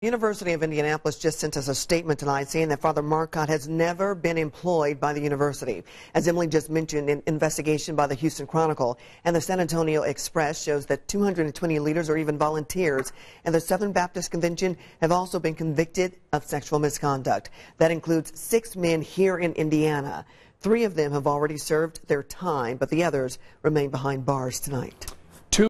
University of Indianapolis just sent us a statement tonight saying that Father Marcotte has never been employed by the university. As Emily just mentioned, an investigation by the Houston Chronicle and the San Antonio Express shows that 220 leaders or even volunteers and the Southern Baptist Convention have also been convicted of sexual misconduct. That includes six men here in Indiana. Three of them have already served their time, but the others remain behind bars tonight.